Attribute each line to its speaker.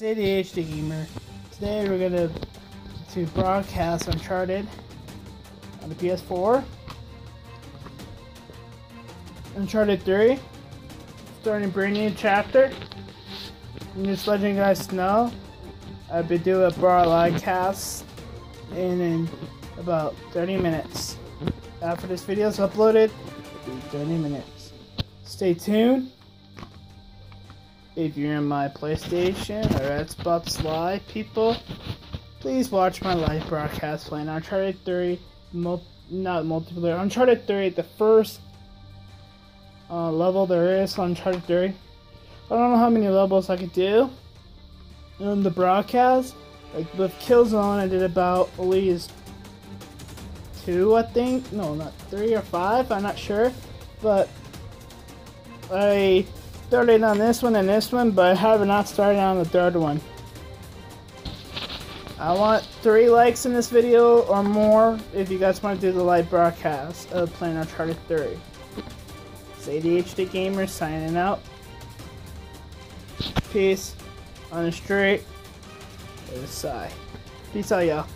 Speaker 1: ADHD Gamer. Today we're gonna to broadcast Uncharted on the PS4. Uncharted 3. Starting a brand new chapter. I'm just letting you guys know I'll be doing a broadcast in, in about 30 minutes. After this video is uploaded, it'll be 30 minutes. Stay tuned. If you're in my PlayStation or Xbox Live, people, please watch my live broadcast playing Uncharted 3, mul- not multiplayer, Uncharted 3, the first uh, level there is on Uncharted 3. I don't know how many levels I could do in the broadcast. Like with Killzone, I did about at least two, I think. No, not three or five. I'm not sure, but I started on this one and this one, but I have not started on the third one. I want three likes in this video or more if you guys want to do the live broadcast of playing Uncharted 3. It's ADHD Gamer signing out. Peace on the street. There's a sigh. Peace out, y'all.